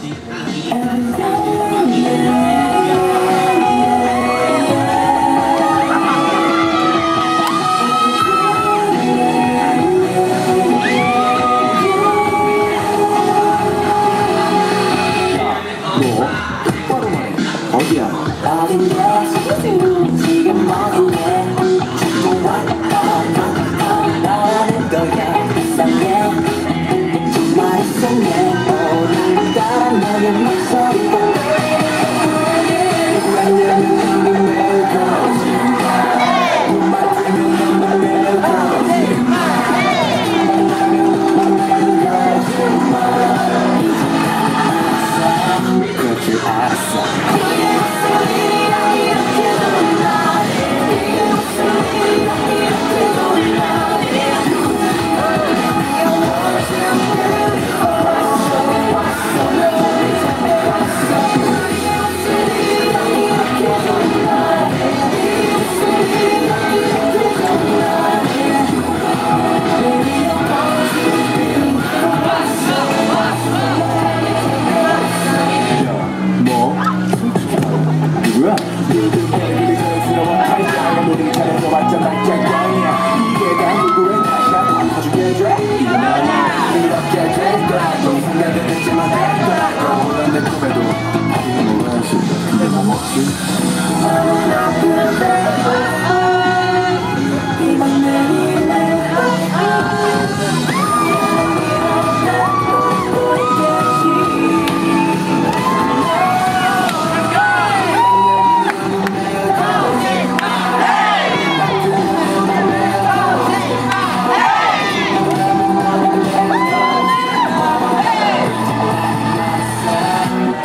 뭐? 어디야? Somebody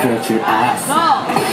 Stretch your ass. No.